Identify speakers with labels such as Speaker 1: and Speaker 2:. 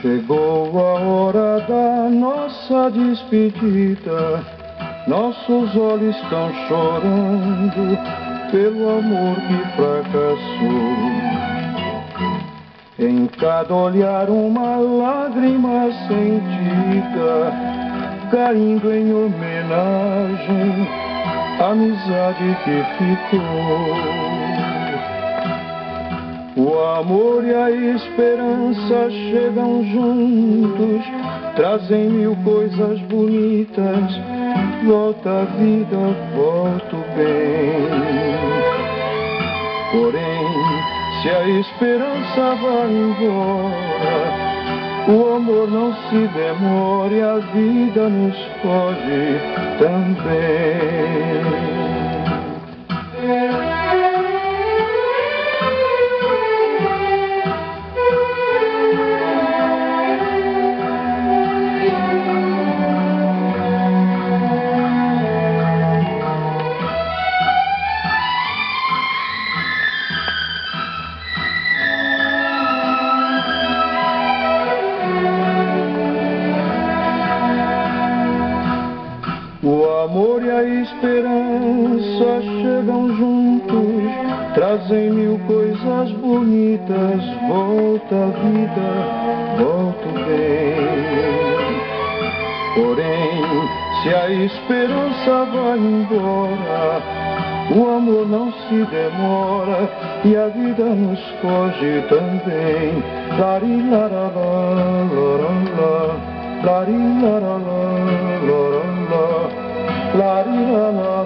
Speaker 1: Chegou a hora da nossa despedida. Nossos olhos estão chorando pelo amor que fracassou. Em cada olhar uma lágrima sentida, caindo em homenagem à amizade que ficou. O amor e a esperança chegam juntos, trazem mil coisas bonitas. Volta a vida, volto se a esperança vai embora, o amor não se demora e a vida nos foge também. Amor e a esperança chegam juntos, trazem mil coisas bonitas. Volta a vida, volto bem. Porém, se a esperança vai embora, o amor não se demora e a vida nos foge também. Larilarala, lorala, larilarala, lorala. La di la na na